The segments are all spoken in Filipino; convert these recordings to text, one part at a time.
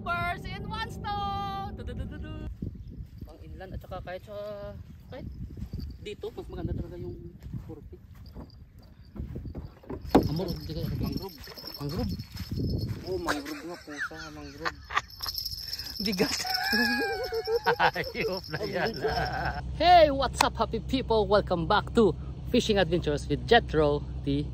birds in one stone! Du-du-du-du-du. Pang inland at saka kahit sa kahit dito mas maganda talaga yung purpik. Amor, mangrove. Mangrove. Oh, mangrove nga pusa, mangrove. Bigat. Ayop na yan. hey, what's up happy people? Welcome back to Fishing Adventures with Jetro TV.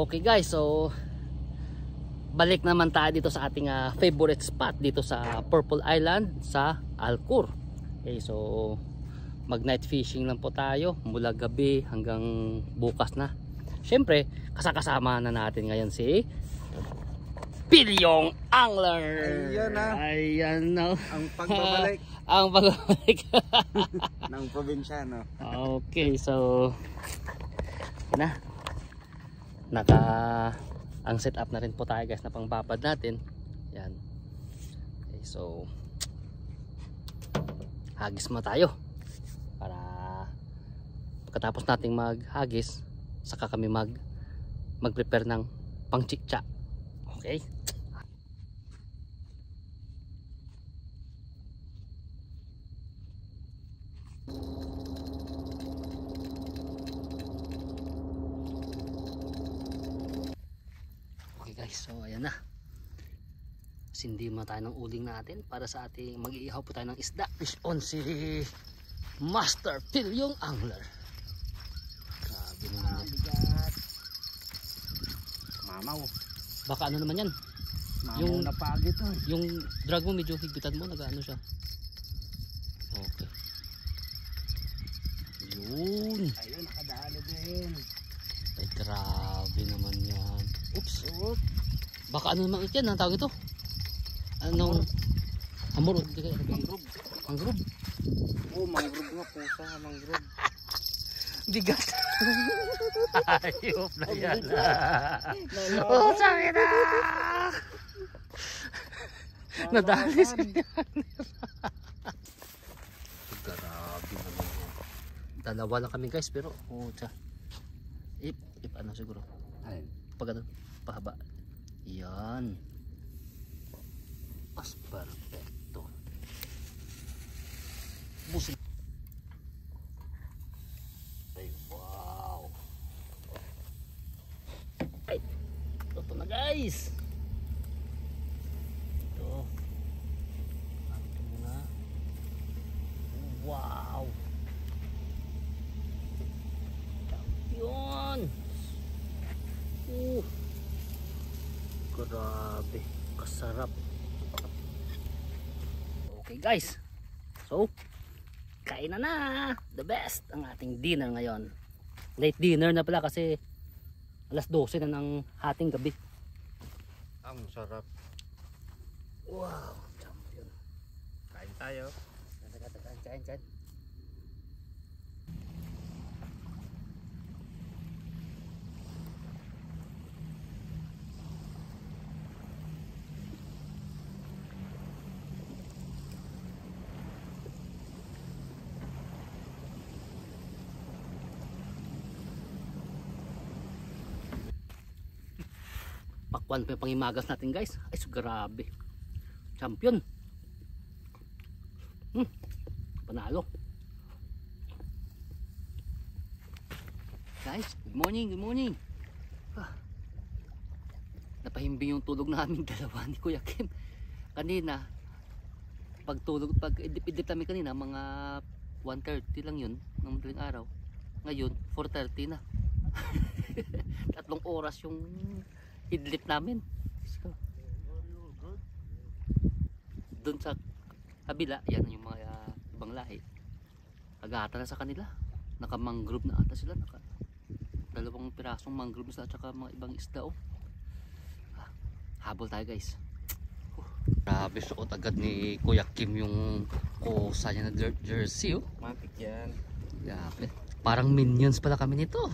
Okay guys, so balik naman tayo dito sa ating ah, favorite spot dito sa Purple Island sa Alcor. Okay, so mag night fishing lang po tayo mula gabi hanggang bukas na. Syempre, kasakasama na natin ngayon si Pilyong Angler. Ayan na. Ayan na. Ang pagbabalik Ang pagbabalik. ng probinsyano. Okay, so na naka ang setup na rin po tayo guys na pangbabad natin. Yan. Okay, so hagis mo tayo para pagkatapos nating maghagis saka kami mag mag-prepare ng pangchikcha. Okay? Okay guys, so ayan na. Sindi mo tayo ng uling natin para sa ating mag-iihaw po tayo ng isda. Fish on si Master Phil yung angler. Grabe naman yan. Mamaw. Baka ano naman yan? Mamaw Yung- na pagi to. Yung drag mo medyo higpitan mo, nag-ano siya. Okay. Yun. Ayun, nakadali din. Ay grabe naman yan. Oops. Oop. Baka ano naman yan, ang tawag ito? Anong? Kaya. Mangrove. Mangrove. Oh, mangrove nga pusa, mangrove. Bigat. Ayop na yan. Nalaban. oh, sabi na. Nadali siya. Grabe naman yan. Dalawa lang kami guys pero oh, tsa. Ip, ip ano siguro. Ayun. Pag ano, pahaba. Yan. Mas perfecto. Busin. Ay, wow. Ay, ito na guys. Ito. Ito muna. Wow. Yun. Uh. Grabe, kasarap. Okay guys. So, kain na na. The best ang ating dinner ngayon. Late dinner na pala kasi alas 12 na ng hating gabi. Ang sarap. Wow, champion. Kain tayo. Kain, kain, kain. Pakwan pa yung pangimagas natin guys. Ay, so grabe. Champion. Hmm. Panalo. Guys, good morning, good morning. Ah. Napahimbing yung tulog namin dalawa ni Kuya Kim. Kanina, pagtulog, pag idip-idip namin kanina, mga 1.30 lang yun, ng madaling araw. Ngayon, 4.30 na. Tatlong oras yung idlip namin. So, doon sa kabila, yan yung mga uh, ibang lahi. Agata na sa kanila. Naka-mangrove na ata sila. Naka, dalawang pirasong mangrove sila at saka mga ibang isda oh. Ah, habol tayo guys. Grabe suot agad ni Kuya Kim yung kusa niya na jer- jersey oh. Matik yan. Grabe. Parang minions pala kami nito.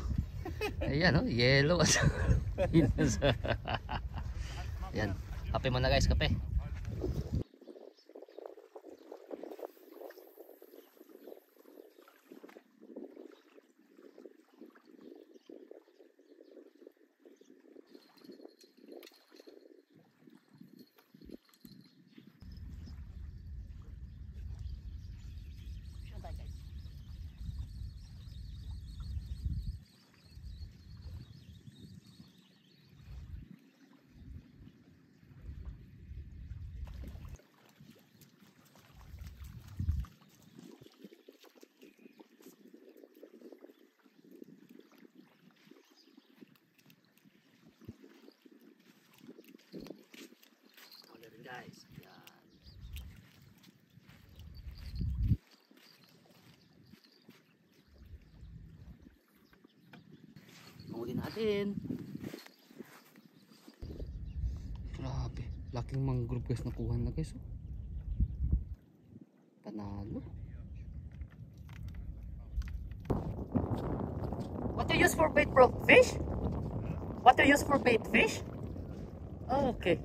Ayan, oh, yellow. Ayan. Kape muna guys, kape. Guys. Ayan. Huli natin. Grabe. Laking mangrove guys nakuha na guys. Oh. Panalo. What do you use for bait bro? Fish? What do you use for bait? Fish? Oh, okay.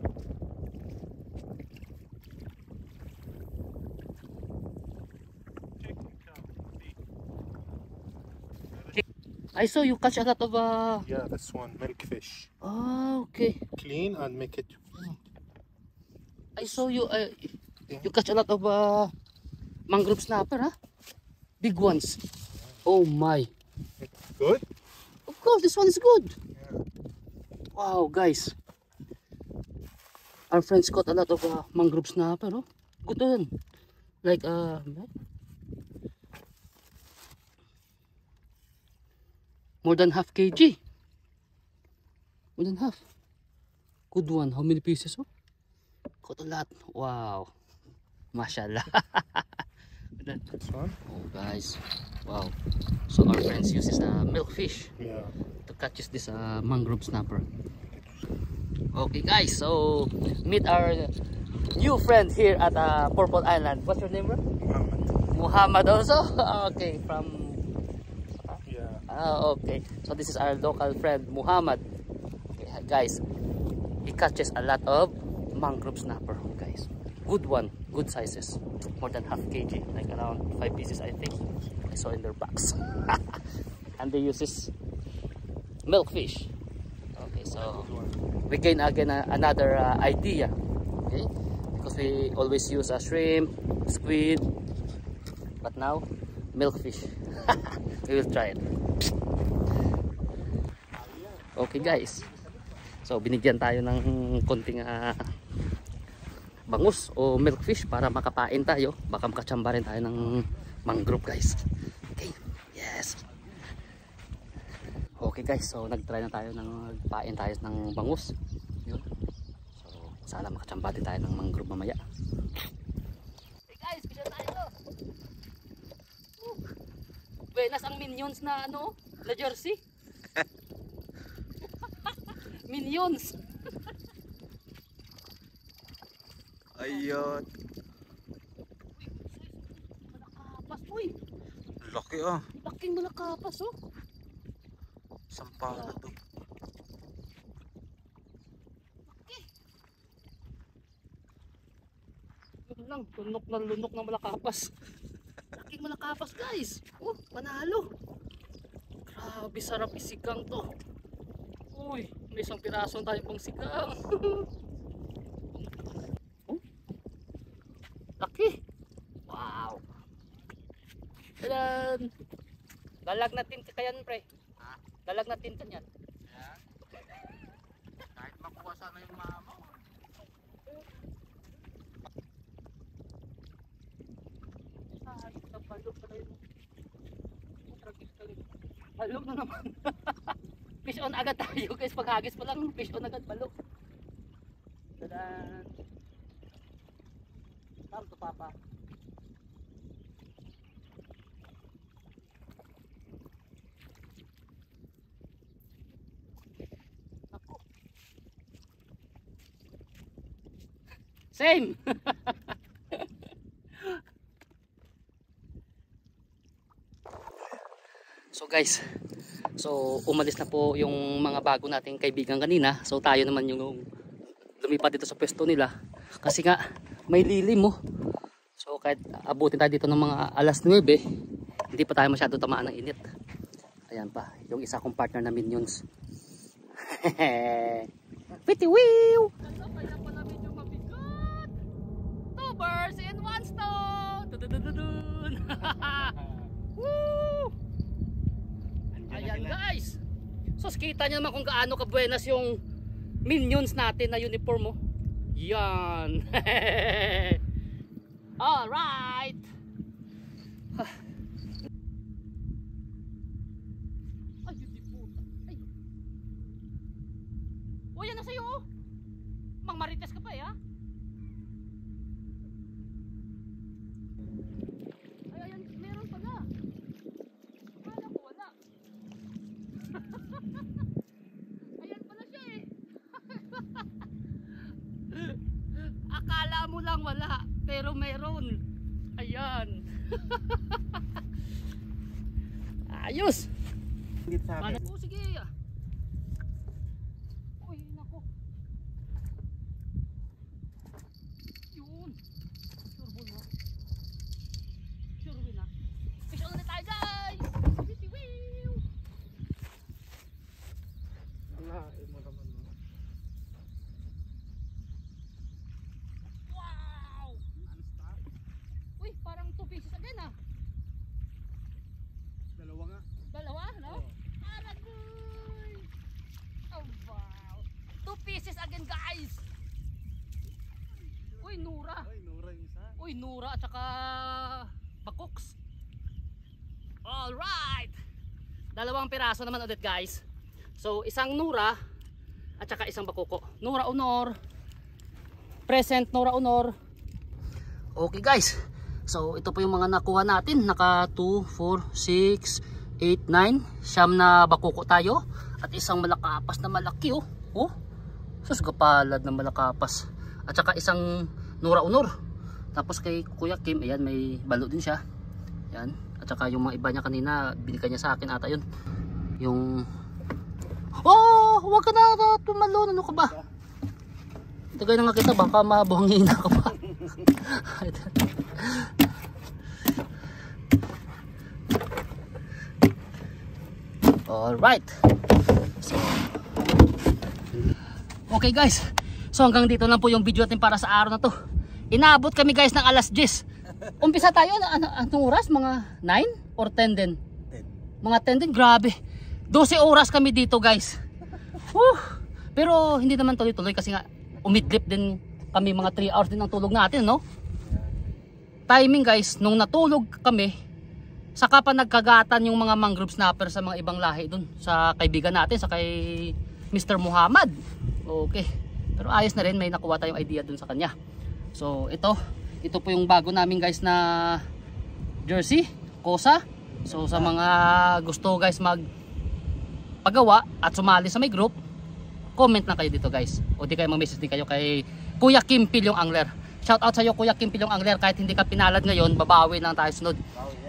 I saw you catch a lot of uh Yeah, this one, milk fish. oh okay. Clean and make it. I saw you uh, you catch a lot of uh mangrove snapper huh? Big ones. Oh my. Good? Of course this one is good. Yeah. Wow guys. Our friends caught a lot of uh, mangrove snapper oh. Good one. Like uh more than half kg. More than half. Good one. How many pieces oh? Caught a lot. Wow. Mashallah. This one? oh guys. Wow. So our friends uses uh, milkfish Yeah. to catch this uh, mangrove snapper. Okay guys, so meet our new friend here at uh, Purple Island. What's your name bro? Muhammad. Muhammad also? okay, from... Ah, okay. So this is our local friend, Muhammad. Okay, guys, he catches a lot of mangrove snapper, guys. Good one, good sizes. More than half kg, like around 5 pieces I think. I saw in their box. and they use this milkfish. Okay, so we gain again uh, another uh, idea. Okay, because we always use a shrimp, squid, but now milkfish. we will try it. Okay guys. So binigyan tayo ng konting ah, bangus o milkfish para makapain tayo. Baka makachamba rin tayo ng mangrove guys. Okay. Yes. Okay guys, so nag-try na tayo ng pain tayo ng bangus. Yun. So sana makachamba din tayo ng mangrove mamaya. Hey guys, bisa tayo. Buenas ang minions na ano, na jersey. minions. Ayun. Malakapas, uy. Laki ah. Laking malakapas, oh. Sampala to. Yun lang, lunok na lunok na malakapas. Malakapas, guys. Oh, panalo. Grabe, sarap isigang to. Uy, may isang piraso tayo pang sigang. oh, laki. Wow. Tadan. Lalag natin ka yan, pre. Ha? Lalag natin ka yan. Kahit makuha sana yung mama. Ayos Tragis ka rin. Balok na naman. fish on agad tayo guys. Paghagis pa lang, fish on agad balok. Tadan. Tam to papa. Same. So guys, So umalis na po yung mga bago nating kaibigan kanina. So tayo naman yung lumipat dito sa pwesto nila. Kasi nga may lilim mo. So kahit abutin tayo dito ng mga alas 9, hindi pa tayo masyado tamaan ng init. Ayan pa, yung isa kong partner na minions. Ano kaya pala medyo mabigat? Two birds in one stone! Dududududun! Woo! Ayan guys! So kita nyo naman kung gaano kabuenas yung minions natin na uniform mo. Yan! Alright! Ay, hindi puta. Ay. O, yan na sa'yo. oh. Mang marites ka pa eh, ha? Ay, ayan, meron pala. Akala ko wala. ayan pala siya eh. Akala mo lang wala, pero meron. Ayan. Ayos. Sa? Oh, sige. Uy, nako. Yun. Turbo na. Turbo na. Fish on ulit tayo, guys! Witiwiw! Wow! Uy, parang two pieces again ah. Dalawa nga. Dalawa, no? Aragoy! Oh, wow! Two pieces again, guys! Uy, Nura! Ay, Nora Uy, Nura at saka Bakoks. Alright! Dalawang piraso naman ulit, guys. So, isang Nura at saka isang Bakoko. Nura Honor. Present Nura Honor. Okay, guys. So, ito po yung mga nakuha natin. Naka 2, 4, 6, 8, 9. Siyam na Bakoko tayo. At isang malakapas na malaki, oh. Oh. Sus, kapalad na malakapas. At saka isang Nura Honor. Tapos kay Kuya Kim, ayan, may balo din siya. Ayan. At saka yung mga iba niya kanina, binigay niya sa akin ata yun. Yung... Oh! Huwag ka na, na tumalon. Ano ka ba? Tagay na nga kita, baka mabuhangina ka pa. Alright. So, okay guys. So hanggang dito lang po yung video natin para sa araw na to. Inaabot kami guys ng alas 10. Umpisa tayo ano, anong oras? Mga 9 or 10 din? Mga 10 din, grabe. 12 oras kami dito guys. Whew. Pero hindi naman tuloy-tuloy kasi nga umidlip din kami mga 3 hours din ang tulog natin, no? Timing guys, nung natulog kami, saka pa nagkagatan yung mga mangrove snapper sa mga ibang lahi dun sa kaibigan natin, sa kay Mr. Muhammad. Okay. Pero ayos na rin, may nakuha tayong idea dun sa kanya. So ito, ito po yung bago namin guys na jersey, Kosa. So sa mga gusto guys mag pagawa at sumali sa may group, comment na kayo dito guys. O di kayo mag-message din kayo kay Kuya Kim Pilyong Angler. Shout out sa iyo Kuya Kim Pilyong Angler kahit hindi ka pinalad ngayon, babawi lang tayo sunod.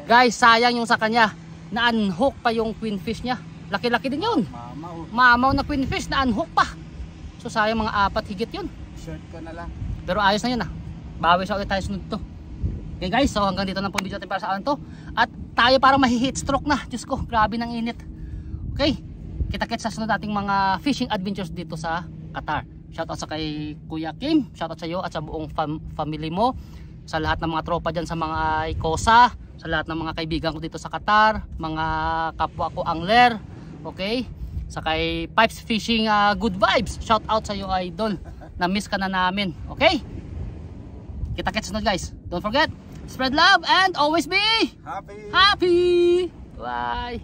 Guys, sayang yung sa kanya na unhook pa yung queenfish niya. Laki-laki din yun. Mama, oh. Mamaw na queenfish na unhook pa. So sayang mga apat higit yun. Shirt ko na lang. Pero ayos na yun ah. Bawi sa ulit tayo sunod to. Okay guys, so hanggang dito na po video natin para sa araw to. At tayo parang mahi-heat stroke na. Diyos ko, grabe ng init. Okay, kita-kits sa sunod nating mga fishing adventures dito sa Qatar. Shoutout sa kay Kuya Kim, shoutout sa iyo at sa buong fam- family mo. Sa lahat ng mga tropa dyan sa mga Ikosa, sa lahat ng mga kaibigan ko dito sa Qatar, mga kapwa ko angler, okay? Sa kay Pipes Fishing ah, Good Vibes, shoutout sa iyo idol. Na-miss ka na namin, okay? Kita-kits sunod guys. Don't forget, spread love and always be Happy! happy. Bye.